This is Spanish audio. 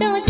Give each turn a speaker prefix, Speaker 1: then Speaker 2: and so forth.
Speaker 1: mundo